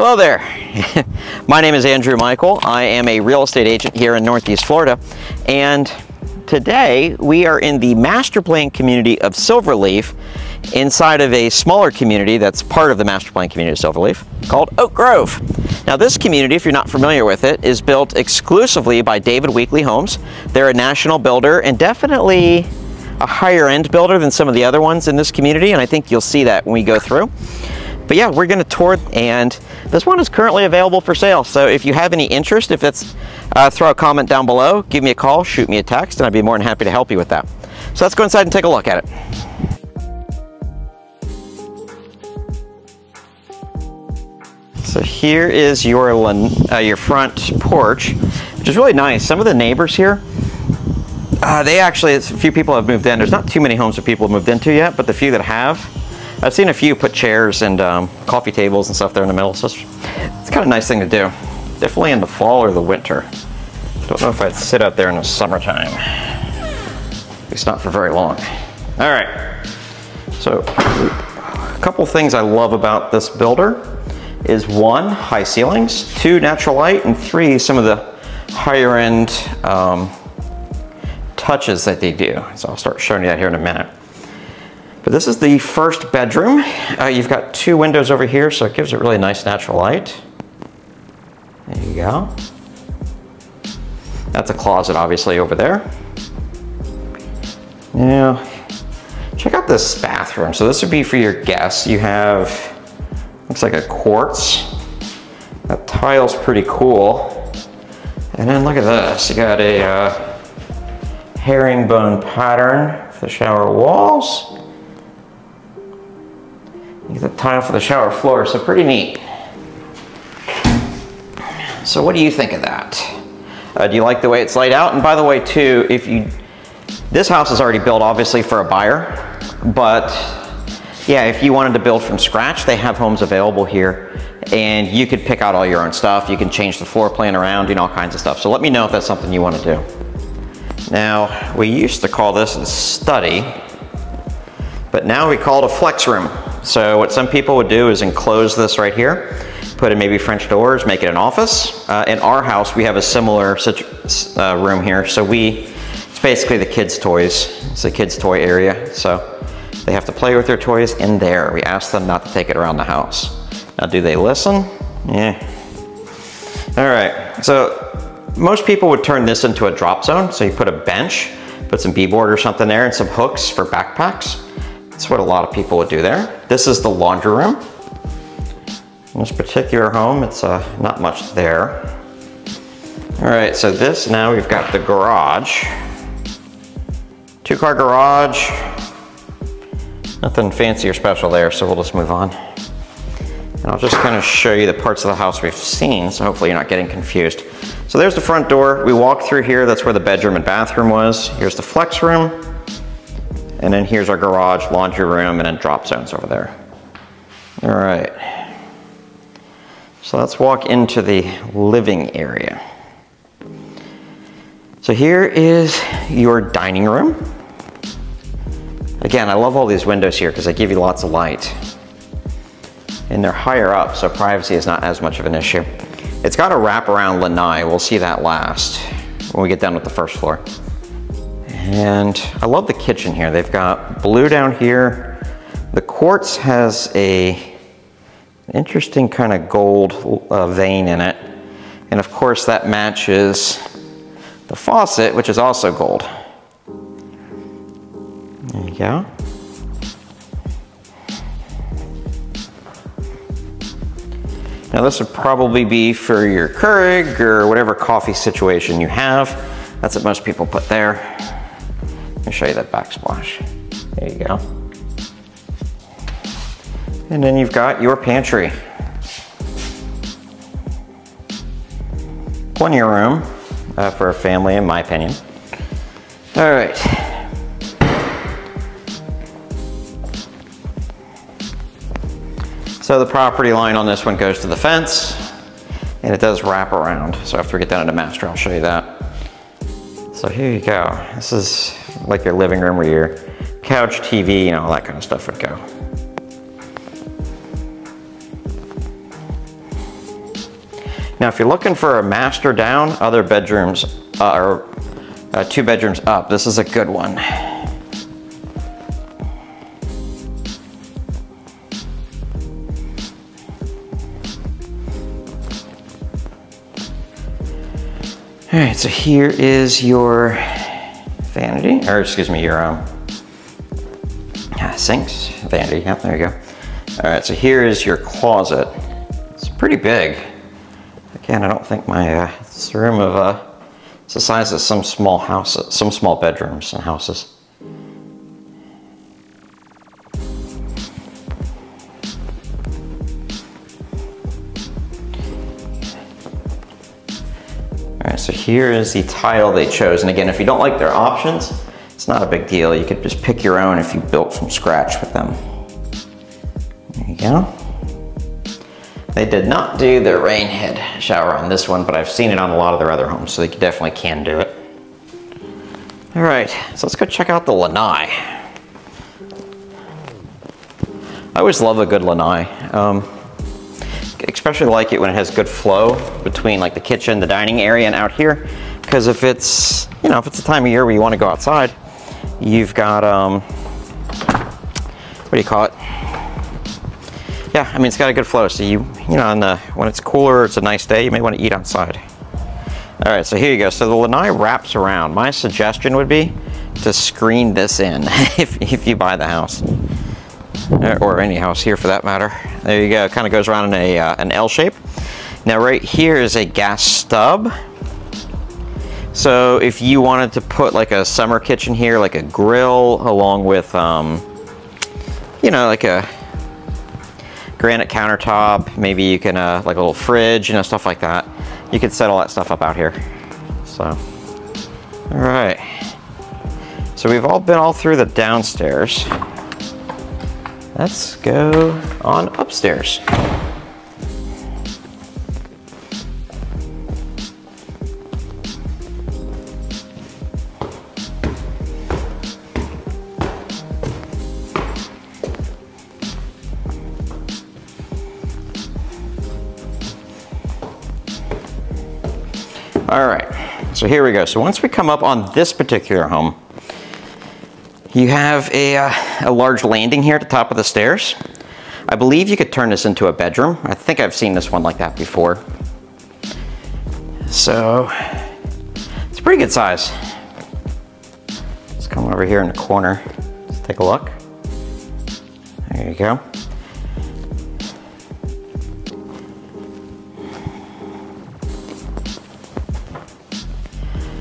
Hello there. My name is Andrew Michael. I am a real estate agent here in Northeast Florida. And today we are in the master plan community of Silverleaf inside of a smaller community that's part of the master plan community of Silverleaf called Oak Grove. Now this community, if you're not familiar with it, is built exclusively by David Weekley Homes. They're a national builder and definitely a higher end builder than some of the other ones in this community and I think you'll see that when we go through. But yeah, we're gonna tour and this one is currently available for sale. So if you have any interest, if it's, uh, throw a comment down below, give me a call, shoot me a text, and I'd be more than happy to help you with that. So let's go inside and take a look at it. So here is your, uh, your front porch, which is really nice. Some of the neighbors here, uh, they actually, a few people have moved in. There's not too many homes that people have moved into yet, but the few that have, I've seen a few put chairs and um, coffee tables and stuff there in the middle, so it's, it's kind of a nice thing to do. Definitely in the fall or the winter. Don't know if I'd sit out there in the summertime. At least not for very long. All right, so a couple things I love about this builder is one, high ceilings, two, natural light, and three, some of the higher end um, touches that they do. So I'll start showing you that here in a minute. But this is the first bedroom. Uh, you've got two windows over here, so it gives it really nice natural light. There you go. That's a closet, obviously, over there. Now, check out this bathroom. So this would be for your guests. You have, looks like a quartz. That tile's pretty cool. And then look at this. You got a uh, herringbone pattern for the shower walls. You get the tile for the shower floor, so pretty neat. So what do you think of that? Uh, do you like the way it's laid out? And by the way, too, if you, this house is already built obviously for a buyer, but yeah, if you wanted to build from scratch, they have homes available here and you could pick out all your own stuff. You can change the floor plan around and all kinds of stuff. So let me know if that's something you want to do. Now, we used to call this a study, but now we call it a flex room. So what some people would do is enclose this right here, put in maybe French doors, make it an office. Uh, in our house, we have a similar uh, room here. So we, it's basically the kids' toys. It's the kids' toy area. So they have to play with their toys in there. We ask them not to take it around the house. Now, do they listen? Yeah. All right, so most people would turn this into a drop zone. So you put a bench, put some b-board or something there and some hooks for backpacks. That's what a lot of people would do there. This is the laundry room. In this particular home, it's uh, not much there. All right, so this, now we've got the garage. Two car garage. Nothing fancy or special there, so we'll just move on. And I'll just kind of show you the parts of the house we've seen, so hopefully you're not getting confused. So there's the front door. We walked through here. That's where the bedroom and bathroom was. Here's the flex room. And then here's our garage, laundry room, and then drop zones over there. All right. So let's walk into the living area. So here is your dining room. Again, I love all these windows here because they give you lots of light. And they're higher up, so privacy is not as much of an issue. It's got a wraparound lanai. We'll see that last when we get down with the first floor. And I love the kitchen here. They've got blue down here. The quartz has a interesting kind of gold uh, vein in it. And of course that matches the faucet, which is also gold. There you go. Now this would probably be for your Keurig or whatever coffee situation you have. That's what most people put there. Show you that backsplash. There you go. And then you've got your pantry. Plenty of room uh, for a family, in my opinion. All right. So the property line on this one goes to the fence and it does wrap around. So after we get down into master, I'll show you that. So here you go. This is like your living room where your couch, TV, and all that kind of stuff would go. Now, if you're looking for a master down, other bedrooms, uh, or uh, two bedrooms up, this is a good one. All right, so here is your vanity, or excuse me, your um, sinks, vanity, yep, there you go. All right, so here is your closet. It's pretty big. Again, I don't think my, uh, it's a room of, uh, it's the size of some small houses, some small bedrooms and houses. Right, so here is the tile they chose. And again, if you don't like their options, it's not a big deal. You could just pick your own if you built from scratch with them. There you go. They did not do the rain head shower on this one, but I've seen it on a lot of their other homes, so they definitely can do it. All right, so let's go check out the lanai. I always love a good lanai. Um, especially like it when it has good flow between like the kitchen, the dining area, and out here. Because if it's, you know, if it's a time of year where you want to go outside, you've got, um, what do you call it? Yeah, I mean, it's got a good flow. So you, you know, the, when it's cooler, it's a nice day, you may want to eat outside. All right, so here you go. So the lanai wraps around. My suggestion would be to screen this in if, if you buy the house. Or any house here for that matter. There you go, it kind of goes around in a, uh, an L shape. Now right here is a gas stub. So if you wanted to put like a summer kitchen here, like a grill along with, um, you know, like a granite countertop, maybe you can, uh, like a little fridge, you know, stuff like that. You could set all that stuff up out here. So, all right. So we've all been all through the downstairs. Let's go on upstairs. All right, so here we go. So once we come up on this particular home, you have a, uh, a large landing here at the top of the stairs. I believe you could turn this into a bedroom. I think I've seen this one like that before. So, it's a pretty good size. Let's come over here in the corner. Let's take a look. There you go.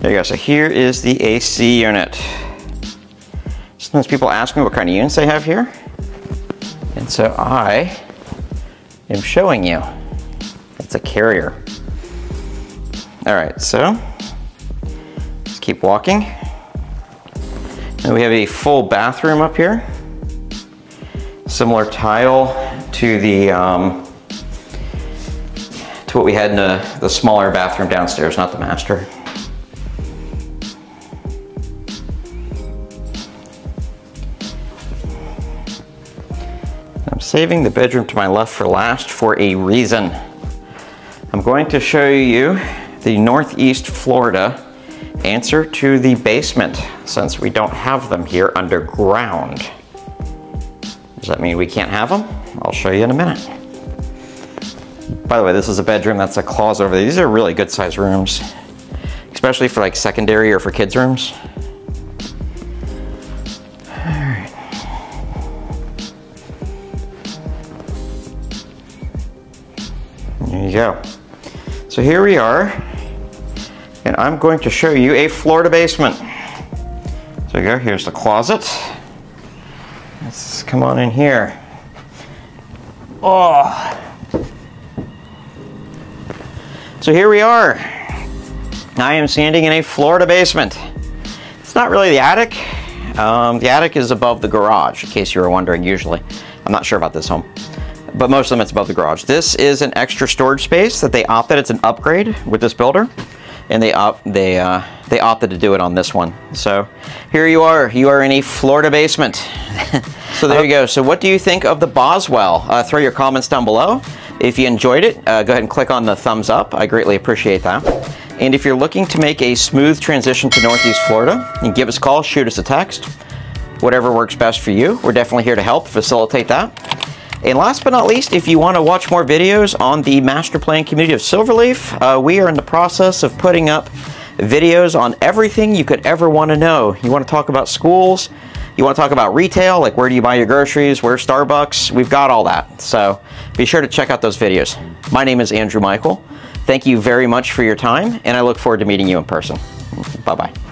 There you go. So here is the AC unit. Sometimes people ask me what kind of units I have here. And so I am showing you. It's a carrier. All right, so let's keep walking. And we have a full bathroom up here. Similar tile to the um, to what we had in the, the smaller bathroom downstairs, not the master. Saving the bedroom to my left for last for a reason. I'm going to show you the Northeast Florida answer to the basement since we don't have them here underground. Does that mean we can't have them? I'll show you in a minute. By the way, this is a bedroom, that's a closet over there. These are really good sized rooms, especially for like secondary or for kids rooms. Go. So here we are, and I'm going to show you a Florida basement. So you go, here's the closet. Let's come on in here. Oh. So here we are. I am standing in a Florida basement. It's not really the attic. Um, the attic is above the garage, in case you were wondering usually. I'm not sure about this home but most of them it's above the garage. This is an extra storage space that they opted. It's an upgrade with this builder, and they op they uh, they opted to do it on this one. So here you are. You are in a Florida basement. so there you go. So what do you think of the Boswell? Uh, throw your comments down below. If you enjoyed it, uh, go ahead and click on the thumbs up. I greatly appreciate that. And if you're looking to make a smooth transition to Northeast Florida, you can give us a call, shoot us a text, whatever works best for you. We're definitely here to help facilitate that. And last but not least, if you want to watch more videos on the master plan community of Silverleaf, uh, we are in the process of putting up videos on everything you could ever want to know. You want to talk about schools, you want to talk about retail, like where do you buy your groceries, where's Starbucks, we've got all that. So be sure to check out those videos. My name is Andrew Michael. Thank you very much for your time, and I look forward to meeting you in person. Bye-bye.